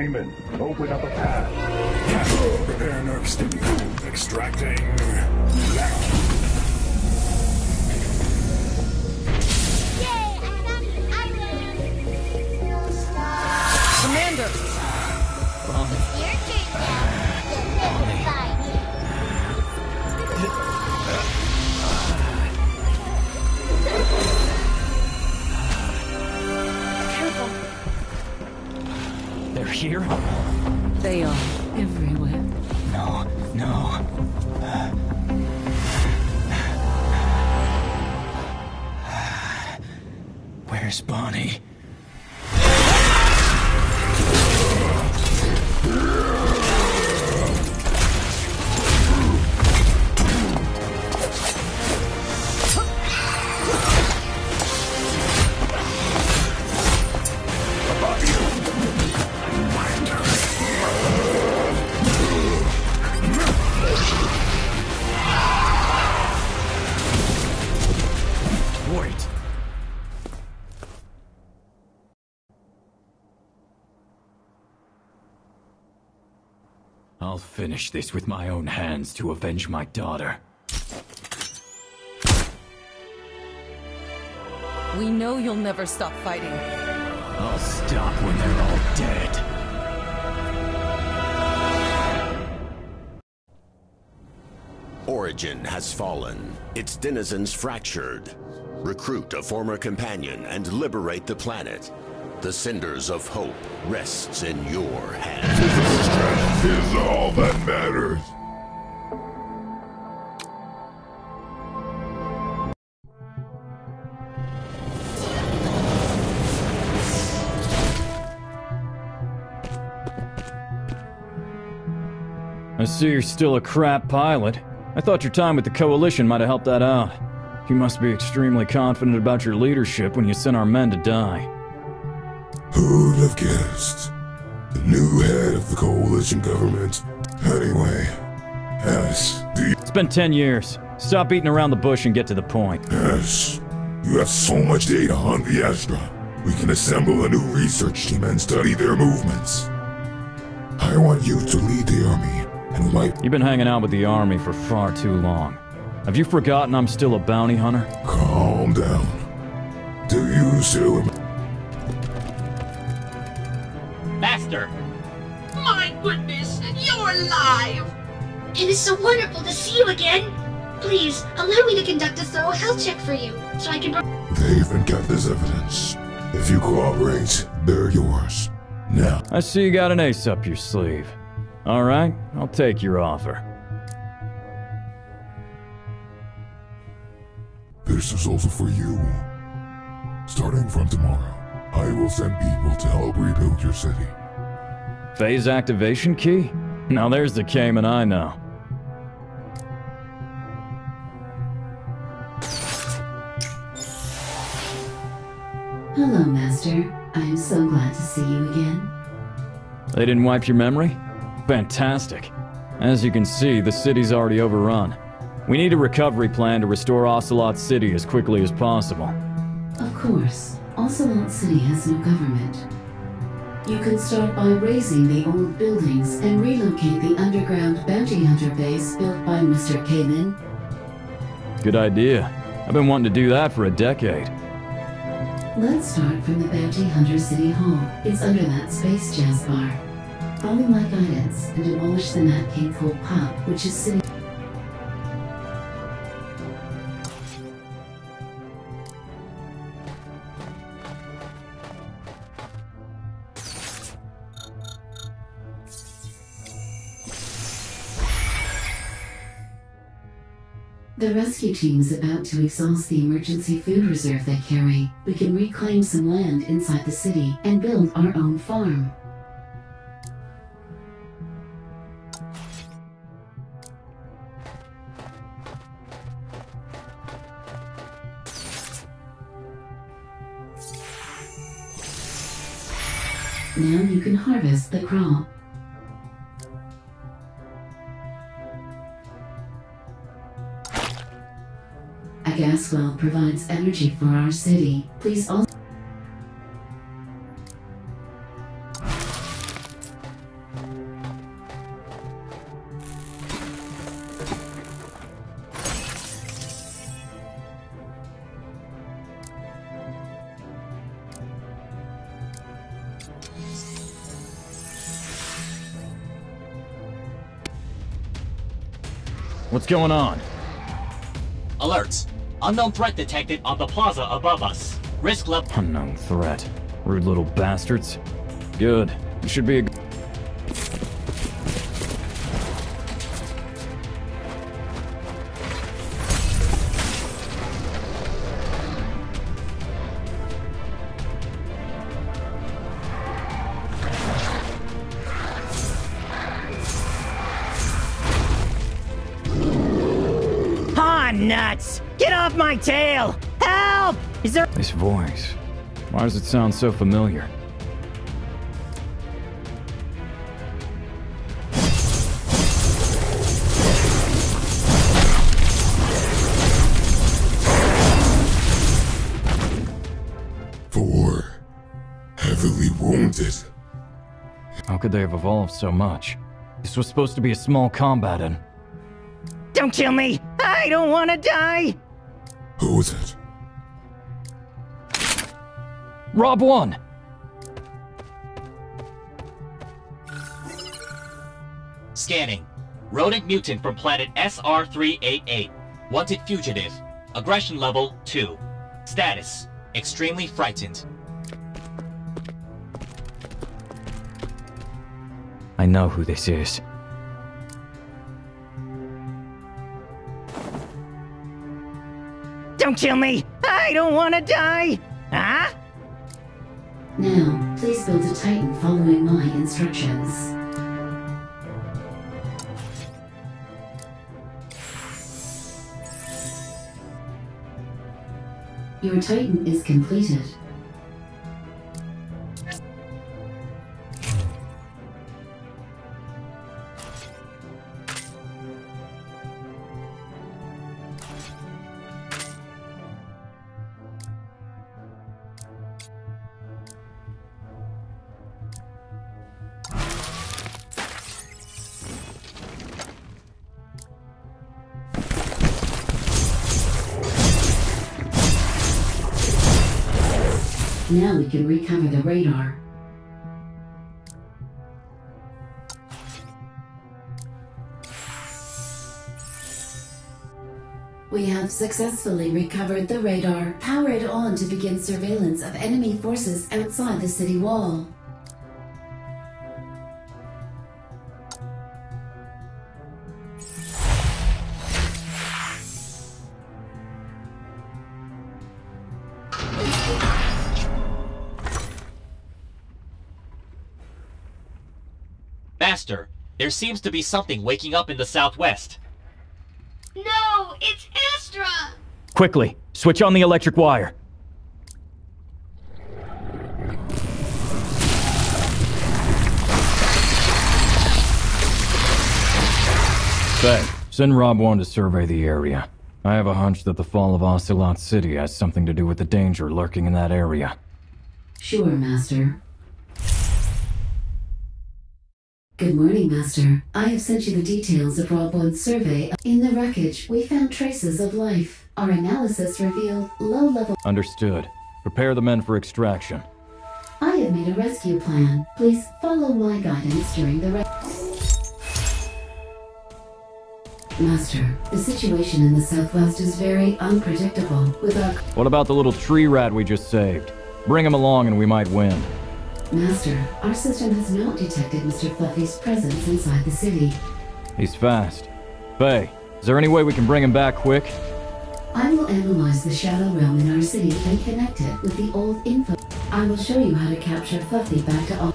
Cayman, open up a path. Prepare nerve stimuli. Extracting. Black. Where's Bonnie? Finish this with my own hands to avenge my daughter. We know you'll never stop fighting. I'll stop when they're all dead. Origin has fallen, its denizens fractured. Recruit a former companion and liberate the planet. The cinders of hope rests in your hands. Is all that matters. I see you're still a crap pilot. I thought your time with the Coalition might have helped that out. You must be extremely confident about your leadership when you sent our men to die. Who'd have guessed? The new head of the coalition government. Anyway, yes, the It's been ten years. Stop beating around the bush and get to the point. yes. You have so much data on the Astra. We can assemble a new research team and study their movements. I want you to lead the army, and wipe. You've been hanging out with the army for far too long. Have you forgotten I'm still a bounty hunter? Calm down. Do you still rem- Master! My goodness, you're alive! It is so wonderful to see you again. Please, allow me to conduct a thorough health check for you, so I can... They even got this evidence. If you cooperate, they're yours. Now, I see you got an ace up your sleeve. Alright, I'll take your offer. this is also for you. Starting from tomorrow, I will send people to help rebuild your city. Phase activation key? Now there's the Cayman I know. Hello, Master. I am so glad to see you again. They didn't wipe your memory? Fantastic. As you can see, the city's already overrun. We need a recovery plan to restore Ocelot City as quickly as possible. Of course, Ocelot City has no government. You can start by razing the old buildings and relocate the underground bounty hunter base built by Mr. Kamen. Good idea. I've been wanting to do that for a decade. Let's start from the Bounty Hunter City Hall. It's under that space jazz bar. Follow my guidance and demolish the Nat King Cole Pub, which is sitting. The rescue team is about to exhaust the emergency food reserve they carry. We can reclaim some land inside the city and build our own farm. Now you can harvest the crop. gas well provides energy for our city. Please also What's going on? Alerts. Unknown threat detected on the plaza above us. Risk level. Unknown threat. Rude little bastards. Good. It should be a. Ah, nuts! Get off my tail! Help! Is there. This voice. Why does it sound so familiar? Four. Heavily wounded. How could they have evolved so much? This was supposed to be a small combat and. Don't kill me! I don't want to die! Who is it? Rob 1! Scanning. Rodent mutant from planet SR388. Wanted fugitive. Aggression level 2. Status. Extremely frightened. I know who this is. Don't kill me! I don't want to die! Huh? Now, please build a Titan following my instructions. Your Titan is completed. Now we can recover the radar. We have successfully recovered the radar. Power it on to begin surveillance of enemy forces outside the city wall. Master, there seems to be something waking up in the southwest. No, it's Astra! Quickly, switch on the electric wire. Faye, send Rob 1 to survey the area. I have a hunch that the fall of Ocelot City has something to do with the danger lurking in that area. Sure, Master. Good morning, Master. I have sent you the details of Rob 1's survey. In the wreckage, we found traces of life. Our analysis revealed low-level... Understood. Prepare the men for extraction. I have made a rescue plan. Please follow my guidance during the Master, the situation in the southwest is very unpredictable. With our What about the little tree rat we just saved? Bring him along and we might win. Master, our system has not detected Mr. Fluffy's presence inside the city. He's fast. Faye, is there any way we can bring him back quick? I will analyze the shadow realm in our city and connect it with the old info. I will show you how to capture Fluffy back to all.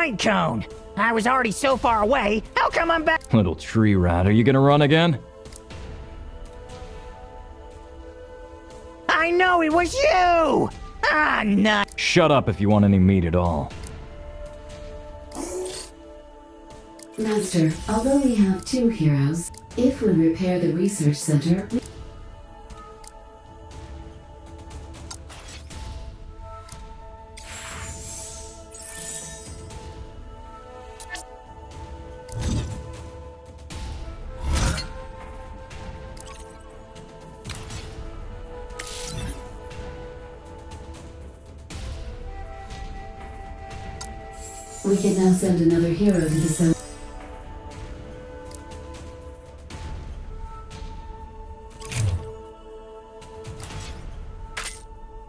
Fine cone! I was already so far away, how come I'm back? Little tree rat, are you gonna run again? I know it was you! Ah, nut! Shut up if you want any meat at all. Master, although we have two heroes, if we repair the research center, we- We can now send another hero to the zone.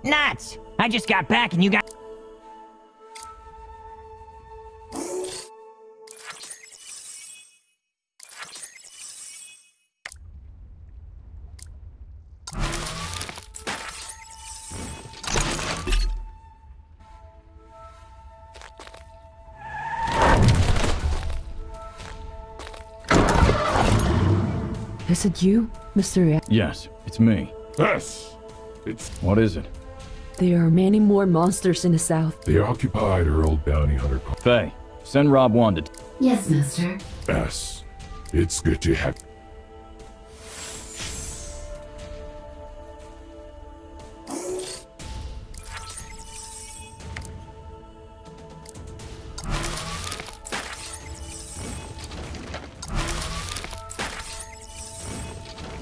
Nuts! I just got back and you got. Is it you, Mr. A- Yes, it's me. Yes! It's... What is it? There are many more monsters in the south. They occupied our old bounty hunter... Faye, send Rob 1 to... Yes, Master. Yes, It's good to have...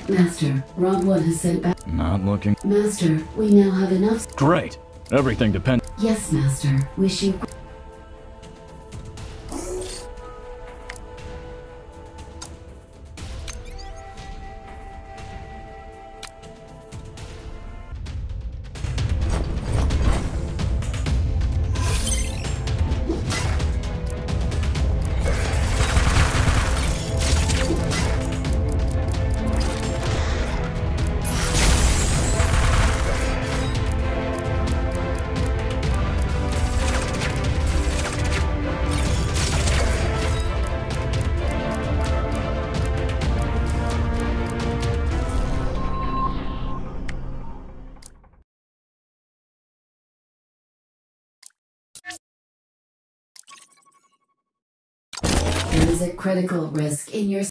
Master, Rob 1 has sent back. Not looking... Master, we now have enough. Great! Everything depends... Yes, Master. Wish is a critical risk in your.